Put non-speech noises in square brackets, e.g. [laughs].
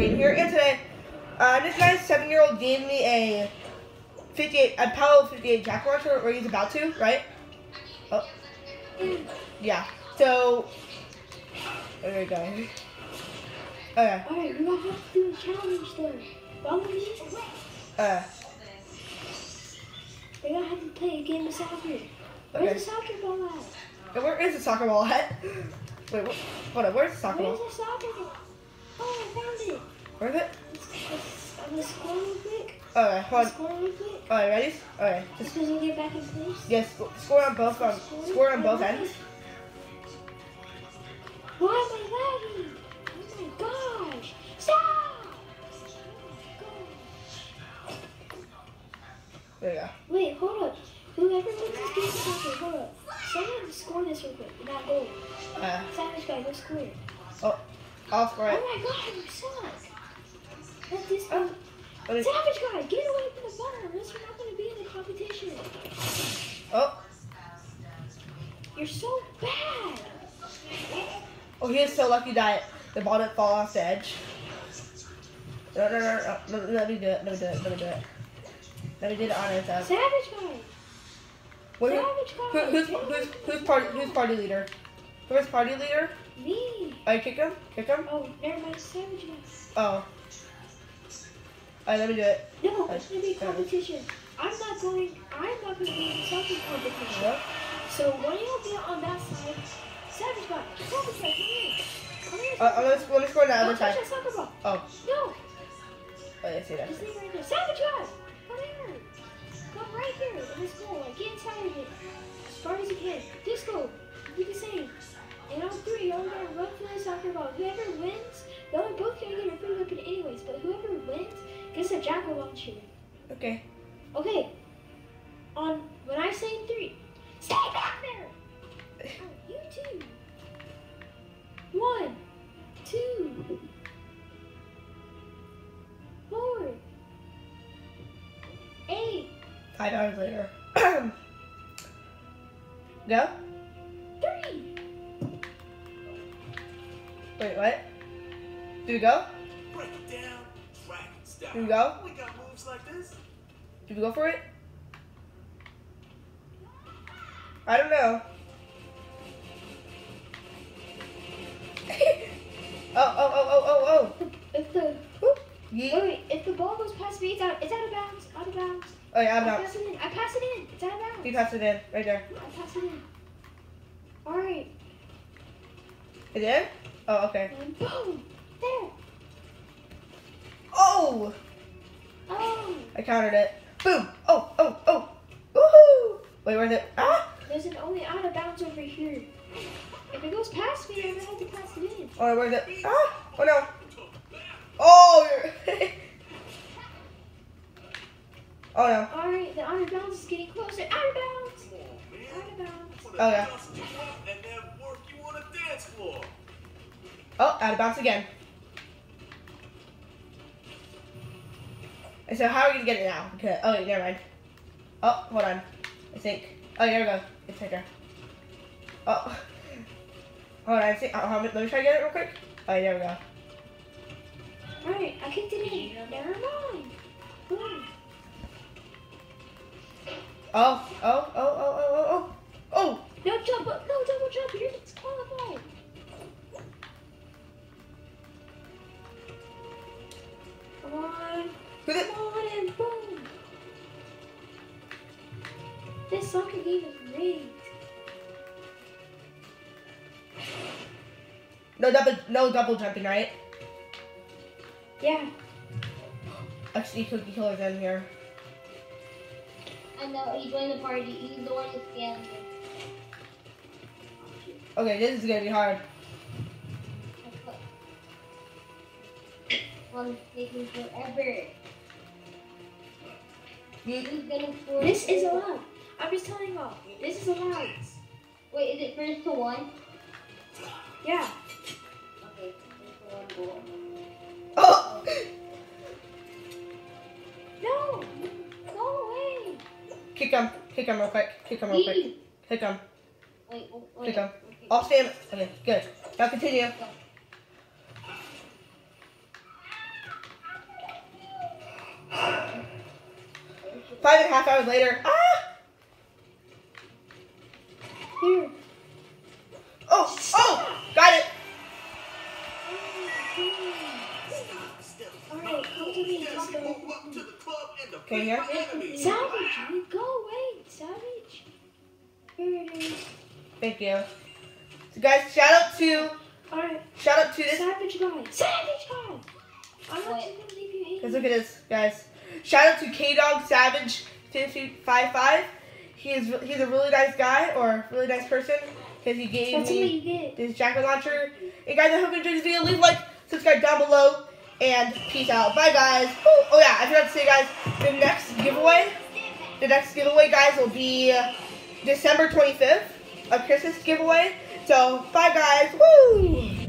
game here, and today, uh, this guy's seven-year-old gave me a 58, a Palo 58 jack launcher, or he's about to, right? Oh, yeah. So, there we go. Okay. Alright, we're gonna have to do a challenge though. Follow me. Uh, We're gonna have to play a game of soccer. okay. Where's the soccer ball at? Where is the soccer ball at? Wait, what, hold on. Where's the soccer Where's ball? the soccer ball? Oh, I found it. Where is it? Let's, let's, I'm gonna score real quick. Okay, hold on. Score real. Alright, ready? Alright, Just because we get back in place. yes, sc- score on both um, score on both ends. Why am I lagging? Oh my gosh! Stop! Oh There you go. Wait, hold up. Whoever wins this game of soccer, hold up. Someone score this real quick. That goal. Uh, Savage guy, go score it. I'll score it. Oh my god, you suck. Let this Oh, go. Let me- Savage guy, get away from the ball, or else you're not gonna be in the competition. Oh, You're so bad. oh, he is so lucky that the ball didn't fall off the edge. No, no, no, no. Let, let me do it. Let me do it. Let me do it. Let me do it on his uh, Savage guy. Who, Savage guy. who, who's, who's, who's party, who's party leader? Who's party leader? Me. You kick him? Kick him? Oh, never mind. Savage guy. Oh. Alright, let me do it. No, it's gonna be competition. I'm not going. I'm not gonna be in the soccer competition. What? So one of y'all get on that side. Savage guy. Savage guy, come here. Come here. Uh, uh, let, me, let me score on the Don't other touch that soccer ball. Oh, No. oh, I see that. Just leave it right there. Savage guy! Come here! Come right here in this goal. Like, get inside of it. As far as you can. Disco. go. Do the same. And all three, y'all are gonna run for the soccer ball. Whoever wins, are both gonna get a free weapon anyways, but whoever wins gets a jack Jack-O-Launcher. Okay. Okay. On when I say three, stay back there! Oh, you two. Five hours later. [clears throat] Go? Wait, what? Do we go? Break it down, dragon style. Here we go. We got moves like this. Do we go for it? I don't know. [laughs] oh, oh, oh, oh, oh, oh. If the Whoop. wait, wait, if the ball goes past me, it's out. It's out of bounds. Out of bounds. Oh, yeah, I'm I out. pass it in. I pass it in. It's out of bounds. You passed it in. Right there. I pass it in. All right. It in? Oh, okay. And [gasps] boom. There. Oh! Oh. I countered it. Boom! Oh, oh, oh! Woohoo! Wait, where's it? Ah! There's an only out of bounds over here. If it goes past me, I'm gonna have to pass it in. Oh, where's it? Ah! Oh no! Oh! You're [laughs] oh no! Alright, the out of bounds is getting closer. Out of bounds! Come. Out of bounds. Oh, yeah. Oh, out of bounds again. So how are we gonna get it now? Okay. Oh, wait, never mind. Oh, hold on. I think. Oh, here we go. It's right there. Oh. Hold on. I think. Oh, let me try to get it real quick. Oh, there we go. Alright, I kicked it in. Never mind. Oh, oh, oh, oh, oh, oh, oh. Oh! No jump, no Come on. It? Come on and boom. This soccer game is rigged. No double, no double jumping, right? Yeah. Actually, Cookie Killer's in here. I know, he joined the party. He's the one who scammed. Okay, this is gonna be hard. One taking forever. Yeet. Hmm? Who's gonna score? This is a allowed. I'm just telling y'all. This is a allowed. Wait, is it first to one? Yeah. Okay, first to one goal. Oh! No. Go away. Kick him. Kick him real quick. Kick him real quick. Kick him. Wait, wait, wait. Kick him. Okay. Off stand. Okay, good. Now continue. Five and a half hours later. Ah! Here. Oh, oh! Got it. Alright, come to me, Yes, Taco. welcome to the club Okay, here. Savage, you go away, Savage. Here it is. Thank you. So guys, shout out to Alright, shout out to this. Savage guy. Savage guy! I'm not just gonna leave you hanging. Guys, look at this, guys. Shout out to K Dog Savage 55. He is he's a really nice guy or really nice person because he gave That's me this Jack-O-Launcher. And guys, I hope you enjoyed this video. Leave a like, subscribe down below, and peace out. Bye, guys. Oh, oh yeah, I forgot to say, guys, the next giveaway, the next giveaway, guys, will be December 25th, a Christmas giveaway. So, bye, guys. Woo!